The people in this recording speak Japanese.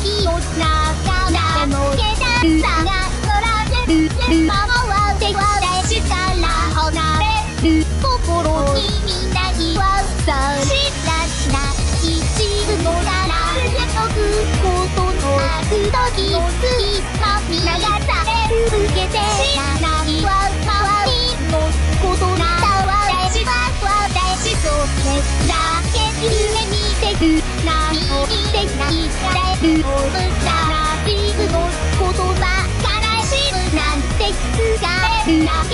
なをなれもけたんだが空で腕回って私から離れる心にみんなにはさしらしな一途のなら解くことのある時のすいまみ流され続けてしらないわ代わりのことなら私は私とけだけ夢見てく何も見てないから潤ったら傷の言葉悲しむなんて使えるな